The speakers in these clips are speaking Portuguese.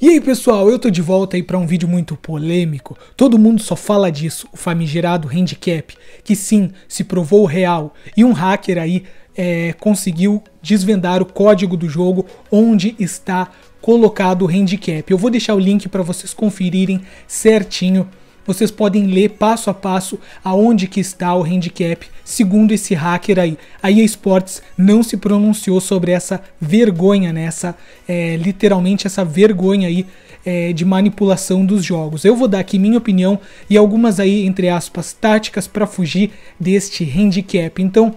E aí pessoal, eu tô de volta aí para um vídeo muito polêmico. Todo mundo só fala disso, o famigerado handicap, que sim, se provou real. E um hacker aí é, conseguiu desvendar o código do jogo onde está colocado o handicap. Eu vou deixar o link para vocês conferirem certinho vocês podem ler passo a passo aonde que está o handicap, segundo esse hacker aí. A EA Sports não se pronunciou sobre essa vergonha, né? É, literalmente essa vergonha aí é, de manipulação dos jogos. Eu vou dar aqui minha opinião e algumas aí, entre aspas, táticas para fugir deste handicap. Então,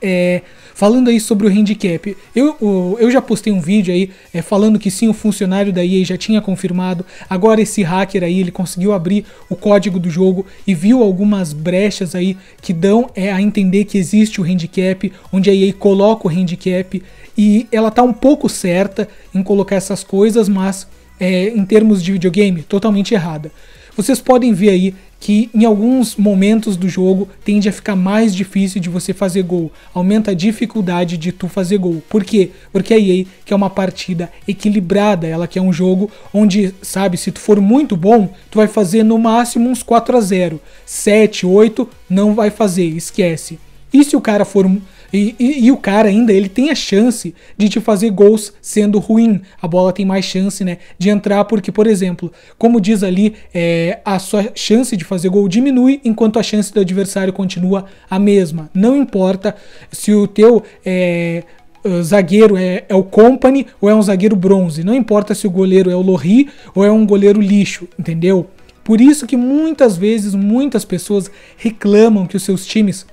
é, falando aí sobre o handicap, eu, eu já postei um vídeo aí é, falando que sim, o funcionário da EA já tinha confirmado. Agora esse hacker aí, ele conseguiu abrir o código do jogo e viu algumas brechas aí que dão é, a entender que existe o handicap, onde a EA coloca o handicap e ela tá um pouco certa em colocar essas coisas, mas é, em termos de videogame, totalmente errada. Vocês podem ver aí que em alguns momentos do jogo tende a ficar mais difícil de você fazer gol, aumenta a dificuldade de tu fazer gol. Por quê? Porque a EA quer uma partida equilibrada, ela quer um jogo onde, sabe, se tu for muito bom, tu vai fazer no máximo uns 4 a 0, 7, 8 não vai fazer, esquece. E se o cara for e, e, e, o cara ainda, ele tem a chance de te fazer gols sendo ruim. A bola tem mais chance, né, de entrar, porque, por exemplo, como diz ali, é, a sua chance de fazer gol diminui, enquanto a chance do adversário continua a mesma. Não importa se o teu é, zagueiro é, é, o Company ou é um zagueiro bronze. Não importa se o goleiro é o Lorri ou é um goleiro lixo, entendeu? Por isso que muitas vezes muitas pessoas reclamam que os seus times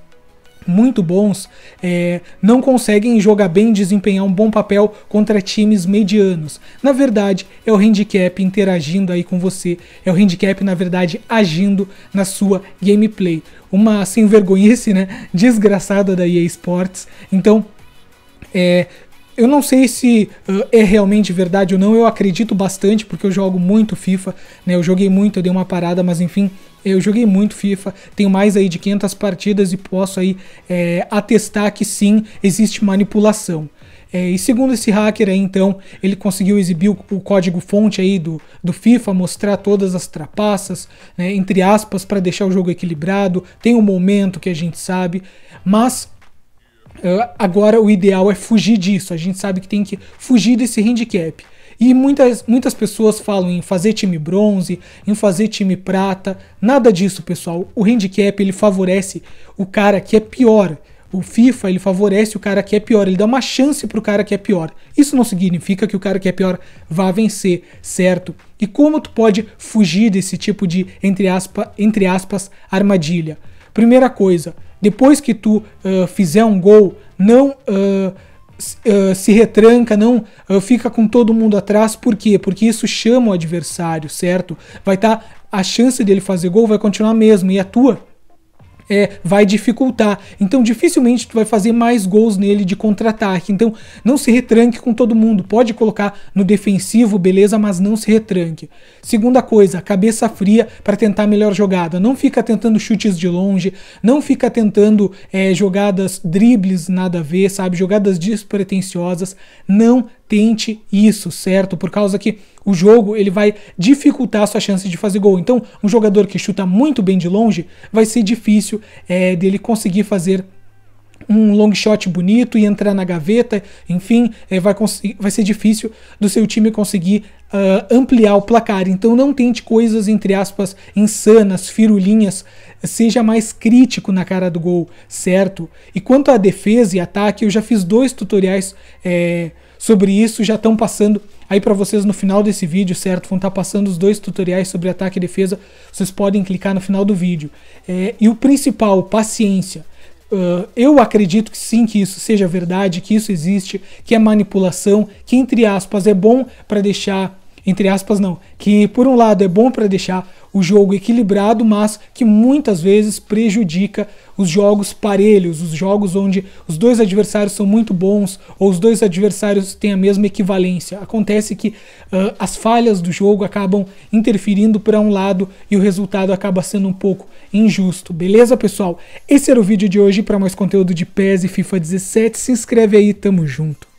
muito bons é, não conseguem jogar bem, desempenhar um bom papel contra times medianos. Na verdade, é o handicap interagindo aí com você, é o handicap na verdade agindo na sua gameplay. Uma sem vergonhice, né, desgraçada da EA Sports. Então, é, eu não sei se uh, é realmente verdade ou não, eu acredito bastante, porque eu jogo muito FIFA, né? Eu joguei muito, eu dei uma parada, mas enfim, eu joguei muito FIFA, tenho mais aí de 500 partidas e posso aí é, atestar que sim, existe manipulação. É, e segundo esse hacker aí, então, ele conseguiu exibir o, o código fonte aí do, do FIFA, mostrar todas as trapaças, né, entre aspas, para deixar o jogo equilibrado. Tem um momento que a gente sabe, mas uh, agora o ideal é fugir disso. A gente sabe que tem que fugir desse handicap. E muitas, muitas pessoas falam em fazer time bronze, em fazer time prata. Nada disso, pessoal. O handicap ele favorece o cara que é pior. O FIFA ele favorece o cara que é pior, ele dá uma chance pro cara que é pior. Isso não significa que o cara que é pior vá vencer, certo? E como tu pode fugir desse tipo de entre, aspa, entre aspas armadilha? Primeira coisa, depois que tu uh, fizer um gol, não uh, uh, se retranca, não uh, fica com todo mundo atrás. Por quê? Porque isso chama o adversário, certo? Vai estar. Tá, a chance dele fazer gol vai continuar a mesma e a tua é, vai dificultar. Então dificilmente tu vai fazer mais gols nele de contra-ataque. Então não se retranque com todo mundo. Pode colocar no defensivo, beleza, mas não se retranque. Segunda coisa, cabeça fria para tentar a melhor jogada. Não fica tentando chutes de longe, não fica tentando é, jogadas dribles nada a ver, sabe? Jogadas despretensiosas. Não tente isso, certo? Por causa que o jogo ele vai dificultar a sua chance de fazer gol. Então, um jogador que chuta muito bem de longe vai ser difícil é, dele conseguir fazer um long shot bonito e entrar na gaveta, enfim, é, vai, vai ser difícil do seu time conseguir uh, ampliar o placar. Então não tente coisas, entre aspas, insanas, firulinhas, seja mais crítico na cara do gol, certo? E quanto à defesa e ataque, eu já fiz dois tutoriais é, sobre isso, já estão passando aí para vocês no final desse vídeo, certo? Vão estar tá passando os dois tutoriais sobre ataque e defesa, vocês podem clicar no final do vídeo. É, e o principal, paciência. Uh, eu acredito que sim, que isso seja verdade, que isso existe, que é manipulação, que entre aspas é bom para deixar entre aspas não, que por um lado é bom para deixar o jogo equilibrado, mas que muitas vezes prejudica os jogos parelhos, os jogos onde os dois adversários são muito bons ou os dois adversários têm a mesma equivalência. Acontece que uh, as falhas do jogo acabam interferindo para um lado e o resultado acaba sendo um pouco injusto. Beleza, pessoal? Esse era o vídeo de hoje. Para mais conteúdo de PES e FIFA 17, se inscreve aí, tamo junto.